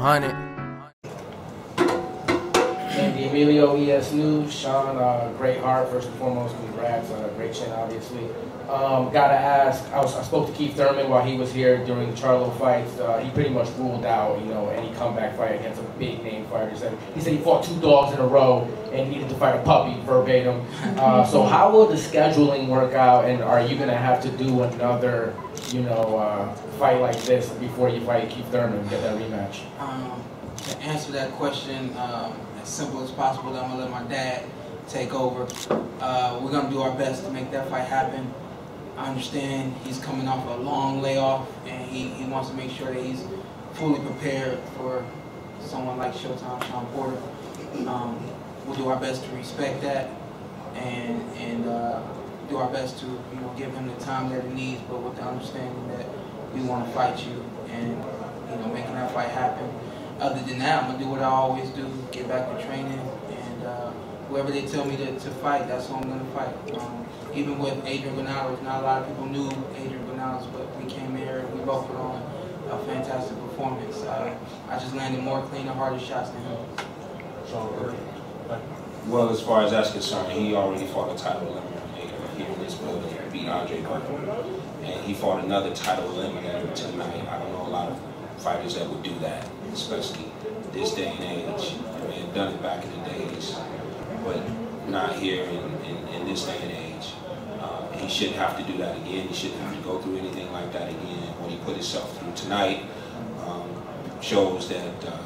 Hani Emilio, ES News. Shawn, uh, great heart, first and foremost. Congrats. Uh, great chin, obviously. Um, gotta ask, I, was, I spoke to Keith Thurman while he was here during the Charlo fights. Uh, he pretty much ruled out, you know, any comeback fight against a big name fighter. He said, he said he fought two dogs in a row and needed to fight a puppy, verbatim. Uh, so how will the scheduling work out and are you gonna have to do another, you know, uh, fight like this before you fight Keith Thurman and get that rematch? Um, to answer that question um, as simple as possible, I'm gonna let my dad take over. Uh, we're gonna do our best to make that fight happen. I understand he's coming off a long layoff and he, he wants to make sure that he's fully prepared for someone like Showtime, Shawn Porter. Um, we'll do our best to respect that and and uh, do our best to you know give him the time that he needs, but with the understanding that we want to fight you and you know making that fight happen. Other than that, I'm gonna do what I always do: get back to training and uh, whoever they tell me to, to fight, that's who I'm gonna fight. Um, even with Adrian Granados, not a lot of people knew Adrian Granados, but we came here and we both put on a fantastic performance. Uh, I just landed more clean and harder shots than him. Well, as far as that's concerned, he already fought a title eliminator here in this building, beat Andre Berto. And he fought another title eliminator tonight. I don't know a lot of fighters that would do that, especially this day and age. I mean, done it back in the days, but not here in, in, in this day and age. Uh, he shouldn't have to do that again. He shouldn't have to go through anything like that again. What he put himself through tonight um, shows that uh,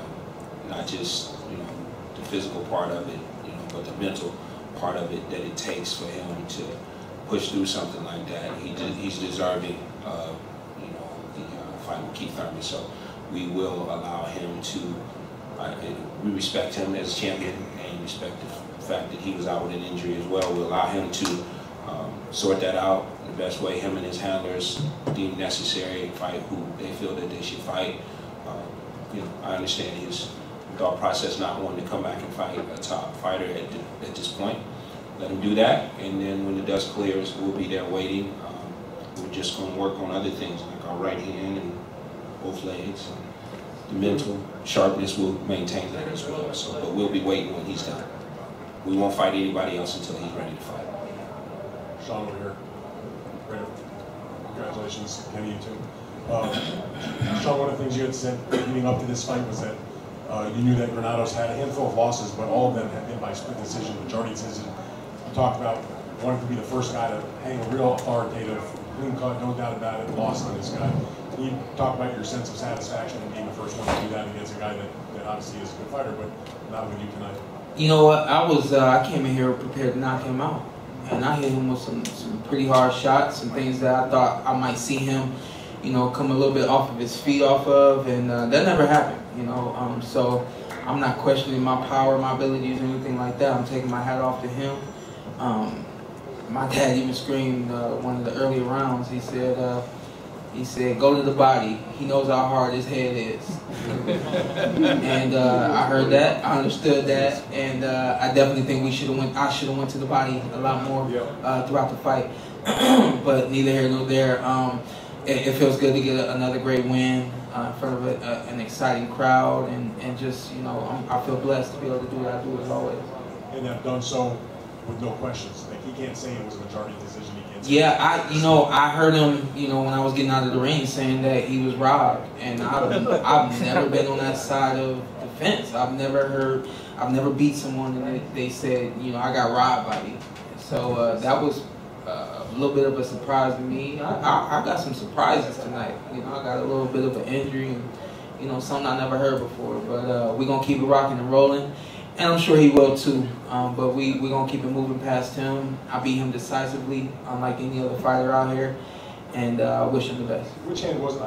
not just you know the physical part of it, you know, but the mental part of it that it takes for him to push through something like that. He de he's deserving of the uh, Keith Thurman. So we will allow him to. Uh, we respect him as a champion and respect the fact that he was out with an injury as well. We allow him to um, sort that out the best way him and his handlers deem necessary, fight who they feel that they should fight. Uh, you know, I understand his thought process not wanting to come back and fight a top fighter at, the, at this point. Let him do that, and then when the dust clears, we'll be there waiting. We're just going to work on other things like our right hand and both legs. And the mental sharpness will maintain that as well. So, but we'll be waiting when he's done. We won't fight anybody else until he's ready to fight. Shawn over here. Great. Congratulations, Kenny, you too. Um, Shawn, one of the things you had said leading up to this fight was that uh, you knew that Granados had a handful of losses, but all of them had been by split decision, majority decision. You talked about wanting to be the first guy to hang a real authoritative, no doubt about it, lost on this guy. Can you talk about your sense of satisfaction in being the first one to do that against a guy that, that obviously is a good fighter, but not with you tonight? You know what? I was uh, I came in here prepared to knock him out, and I hit him with some some pretty hard shots, some things that I thought I might see him, you know, come a little bit off of his feet off of, and uh, that never happened. You know, um, so I'm not questioning my power, my abilities, or anything like that. I'm taking my hat off to him. Um, my dad even screamed uh, one of the earlier rounds. He said, uh, he said, "Go to the body. He knows how hard his head is." and uh, I heard that, I understood that, and uh, I definitely think we should have went. I should have went to the body a lot more uh, throughout the fight. but neither here nor there. Um, it, it, feels good to get a, another great win uh, in front of a, a, an exciting crowd, and, and just you know, I'm, I feel blessed to be able to do what I do as always. And I've done so with no questions. Like he can't say it was a majority decision. Can't. yeah, I you know I heard him you know when I was getting out of the ring saying that he was robbed, and I've I've never been on that side of the fence. I've never heard I've never beat someone and they, they said you know I got robbed by you. So uh, that was uh, a little bit of a surprise to me. I, I, I got some surprises tonight. You know I got a little bit of an injury and you know something I never heard before. But uh, we're gonna keep it rocking and rolling and I'm sure he will too. Um, but we we're gonna keep it moving past him. I beat him decisively, unlike any other fighter out here, and uh, I wish him the best. Which hand was it?